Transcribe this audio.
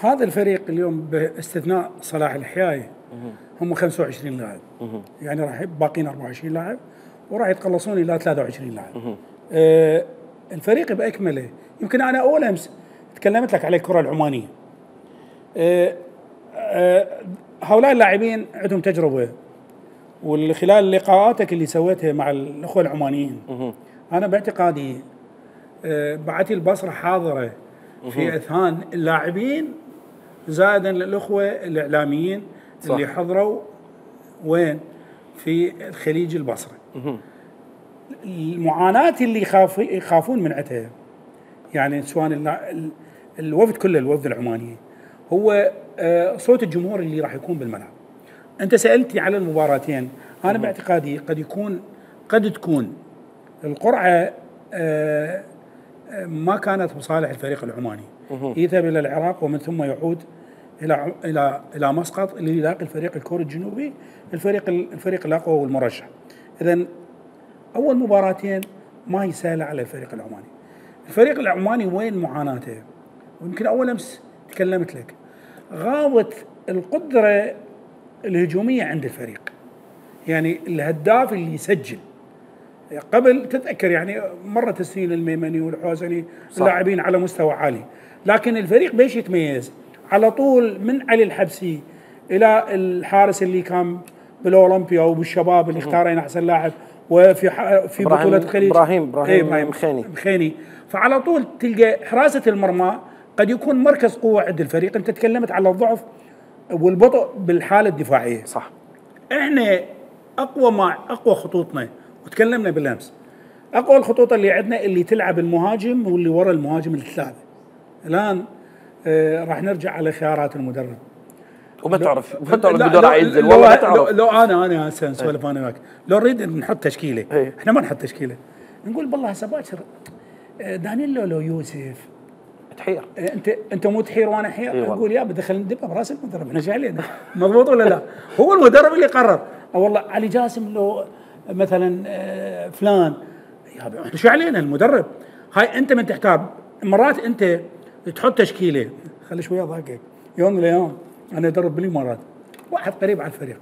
هذا الفريق اليوم باستثناء صلاح الحياي هم 25 لاعب. يعني راح باقين 24 لاعب وراح يتقلصون إلى 23 لاعب. آه الفريق بأكمله. يمكن أنا أول أمس تكلمت لك على الكرة العمانية. آه آه هؤلاء اللاعبين عندهم تجربة وخلال لقاءاتك اللي سويتها مع الأخوة العمانيين أنا باعتقادي آه بعتي البصرة حاضرة في أذهان اللاعبين زائدا للأخوة الإعلاميين صح. اللي حضروا وين؟ في الخليج البصره. المعاناة اللي يخاف يخافون من عندها يعني سواء الوفد كله الوفد العماني هو آه، صوت الجمهور اللي راح يكون بالملعب. أنت سألتني على المباراتين، أنا باعتقادي قد يكون قد تكون القرعة آه، ما كانت بصالح الفريق العماني يذهب إلى العراق ومن ثم يعود إلى إلى إلى مسقط ليلاقي الفريق الكوري الجنوبي الفريق الفريق الأقوى والمرشح. اذا أول مباراتين ما هي سهلة على الفريق العماني. الفريق العماني وين معاناته؟ ويمكن أول أمس تكلمت لك. غابت القدرة الهجومية عند الفريق. يعني الهداف اللي يسجل. قبل تتذكر يعني مرت السنين الميمني والحوزني اللاعبين على مستوى عالي. لكن الفريق بيش يتميز. على طول من علي الحبسي إلى الحارس اللي كان بالأولمبيا وبالشباب اللي اختارين أحسن لاعب وفي في بطولة الخليج إبراهيم إبراهيم إيه مخيني. مخيني. فعلى طول تلقى حراسة المرمى قد يكون مركز قوة عند الفريق. أنت تكلمت على الضعف والبطء بالحالة الدفاعية. صح. إحنا أقوى مع أقوى خطوطنا وتكلمنا بالأمس. أقوى الخطوط اللي عندنا اللي تلعب المهاجم واللي ورا المهاجم الثالث. الآن راح نرجع على خيارات المدرب. وما تعرف ما تعرف بدور ينزل والله ما تعرف. لو, لو أنا أنا هسه نسولف أنا وياك. لو نريد نحط تشكيلة هي. إحنا ما نحط تشكيلة. نقول بالله هسه باكر آه، دانييلو لو يوسف. تحير. آه، انت أنت مو تحير وأنا حير أيوة. أقول يا بدخل ندبها برأس المدرب إحنا علينا مضبوط ولا لا؟ هو المدرب اللي قرر. والله علي جاسم لو مثلا آه، فلان. يا شو علينا المدرب؟ هاي أنت من تحتاج مرات أنت تحط تشكيلة. خلي شوية ضاقك يوم الأيام أنا ادرب بالإمارات. واحد قريب على الفريق.